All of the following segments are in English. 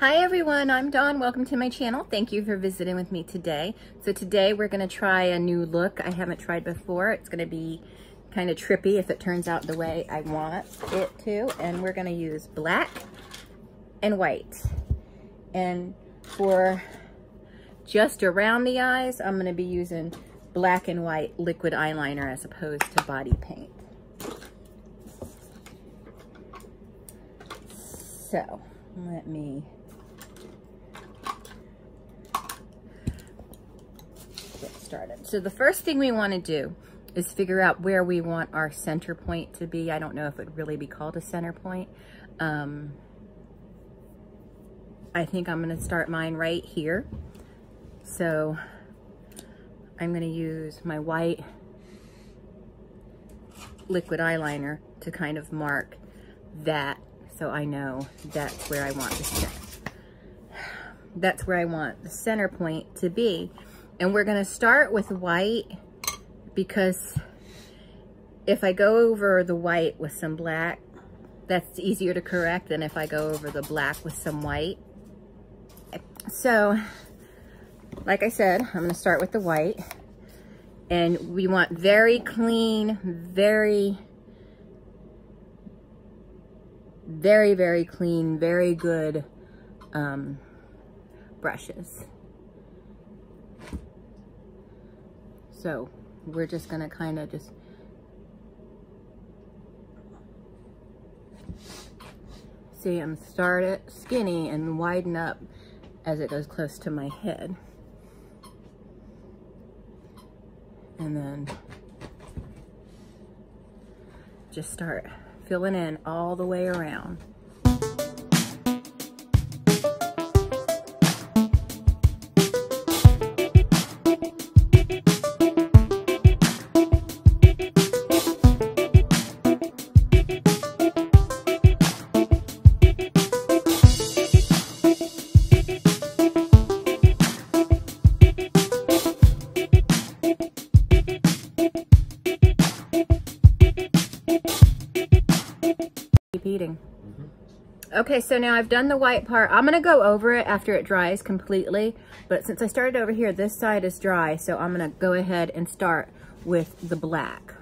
Hi everyone, I'm Dawn. Welcome to my channel. Thank you for visiting with me today. So today we're going to try a new look I haven't tried before. It's going to be kind of trippy if it turns out the way I want it to. And we're going to use black and white. And for just around the eyes, I'm going to be using black and white liquid eyeliner as opposed to body paint. So let me started. So the first thing we want to do is figure out where we want our center point to be. I don't know if it would really be called a center point. Um, I think I'm going to start mine right here. So I'm going to use my white liquid eyeliner to kind of mark that so I know that's where I want center. That's where I want the center point to be. And we're gonna start with white because if I go over the white with some black, that's easier to correct than if I go over the black with some white. So, like I said, I'm gonna start with the white. And we want very clean, very, very, very clean, very good um, brushes. So we're just gonna kind of just see I'm start it skinny and widen up as it goes close to my head. And then just start filling in all the way around. Eating. Mm -hmm. Okay, so now I've done the white part. I'm gonna go over it after it dries completely, but since I started over here, this side is dry, so I'm gonna go ahead and start with the black.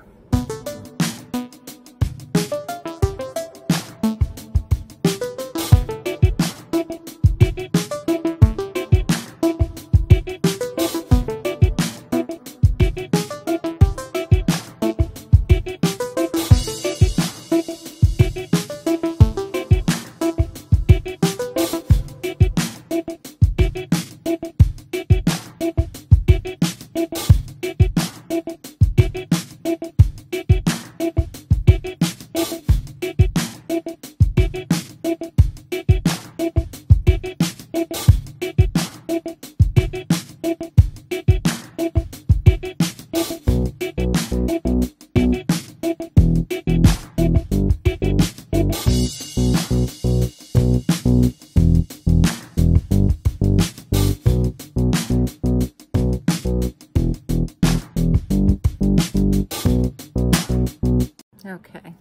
Okay,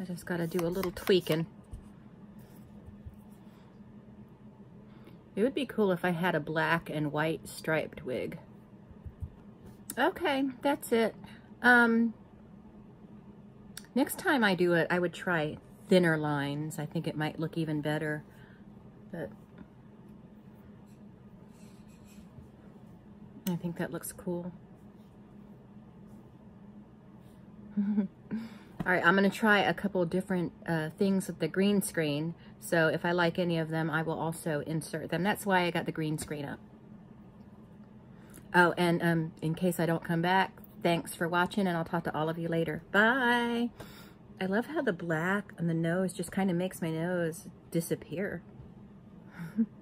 I just got to do a little tweaking. It would be cool if I had a black and white striped wig. Okay, that's it. Um, next time I do it, I would try thinner lines. I think it might look even better. But I think that looks cool. All right, I'm gonna try a couple different uh, things with the green screen. So if I like any of them, I will also insert them. That's why I got the green screen up. Oh, and um, in case I don't come back, thanks for watching and I'll talk to all of you later. Bye. I love how the black on the nose just kind of makes my nose disappear.